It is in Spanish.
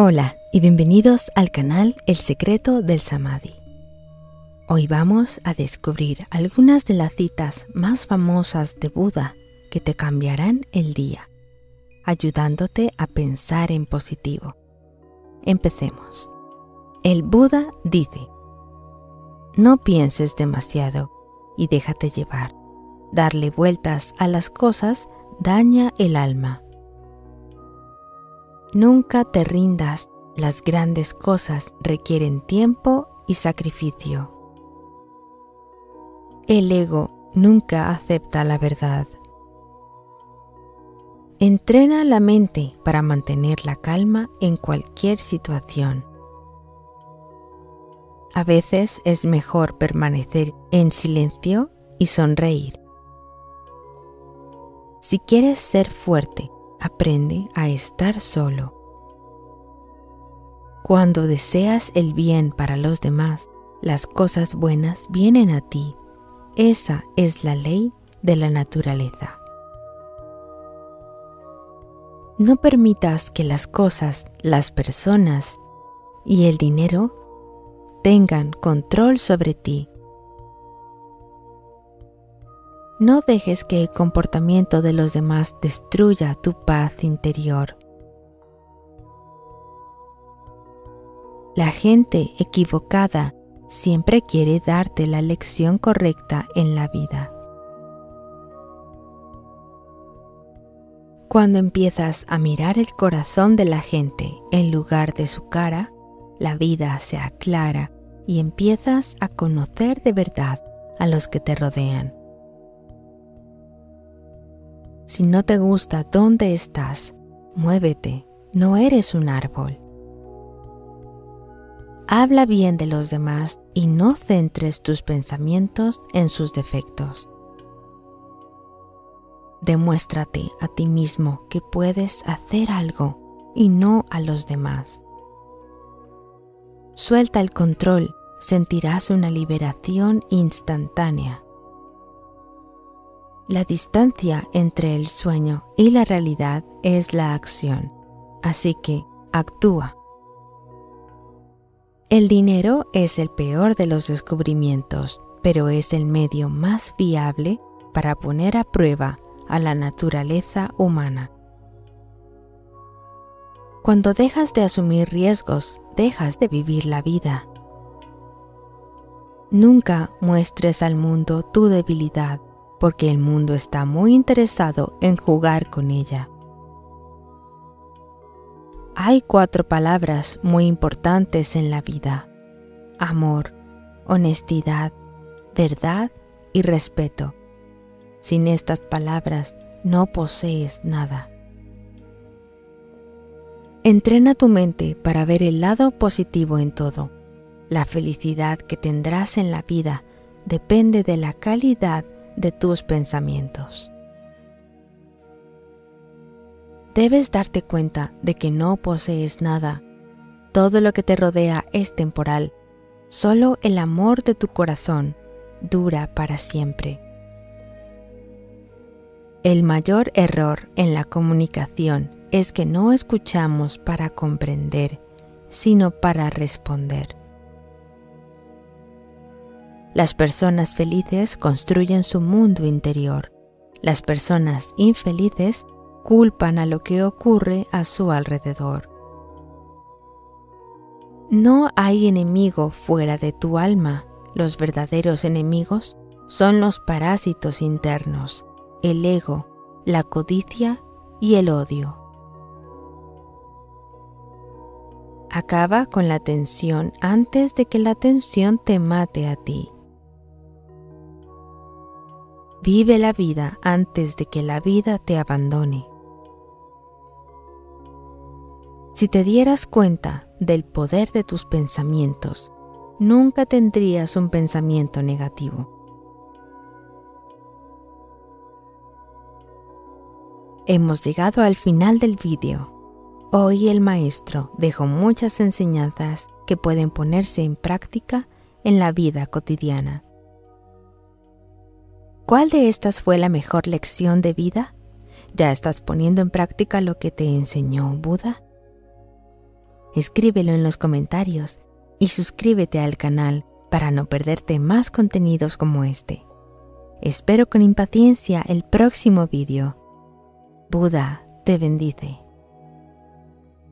Hola y bienvenidos al canal El secreto del Samadhi. Hoy vamos a descubrir algunas de las citas más famosas de Buda que te cambiarán el día, ayudándote a pensar en positivo. Empecemos. El Buda dice, no pienses demasiado y déjate llevar. Darle vueltas a las cosas daña el alma. Nunca te rindas, las grandes cosas requieren tiempo y sacrificio. El ego nunca acepta la verdad. Entrena la mente para mantener la calma en cualquier situación. A veces es mejor permanecer en silencio y sonreír. Si quieres ser fuerte, aprende a estar solo. Cuando deseas el bien para los demás, las cosas buenas vienen a ti. Esa es la ley de la naturaleza. No permitas que las cosas, las personas y el dinero tengan control sobre ti. No dejes que el comportamiento de los demás destruya tu paz interior. La gente equivocada siempre quiere darte la lección correcta en la vida. Cuando empiezas a mirar el corazón de la gente en lugar de su cara, la vida se aclara y empiezas a conocer de verdad a los que te rodean. Si no te gusta dónde estás, muévete, no eres un árbol. Habla bien de los demás y no centres tus pensamientos en sus defectos. Demuéstrate a ti mismo que puedes hacer algo y no a los demás. Suelta el control, sentirás una liberación instantánea. La distancia entre el sueño y la realidad es la acción, así que actúa. El dinero es el peor de los descubrimientos, pero es el medio más viable para poner a prueba a la naturaleza humana. Cuando dejas de asumir riesgos, dejas de vivir la vida. Nunca muestres al mundo tu debilidad porque el mundo está muy interesado en jugar con ella. Hay cuatro palabras muy importantes en la vida. Amor, honestidad, verdad y respeto. Sin estas palabras no posees nada. Entrena tu mente para ver el lado positivo en todo. La felicidad que tendrás en la vida depende de la calidad de tus pensamientos. Debes darte cuenta de que no posees nada. Todo lo que te rodea es temporal. Solo el amor de tu corazón dura para siempre. El mayor error en la comunicación es que no escuchamos para comprender, sino para responder. Las personas felices construyen su mundo interior. Las personas infelices culpan a lo que ocurre a su alrededor. No hay enemigo fuera de tu alma. Los verdaderos enemigos son los parásitos internos, el ego, la codicia y el odio. Acaba con la tensión antes de que la tensión te mate a ti. Vive la vida antes de que la vida te abandone. Si te dieras cuenta del poder de tus pensamientos, nunca tendrías un pensamiento negativo. Hemos llegado al final del vídeo. Hoy el maestro dejó muchas enseñanzas que pueden ponerse en práctica en la vida cotidiana. ¿Cuál de estas fue la mejor lección de vida? ¿Ya estás poniendo en práctica lo que te enseñó Buda? Escríbelo en los comentarios y suscríbete al canal para no perderte más contenidos como este. Espero con impaciencia el próximo vídeo. Buda te bendice.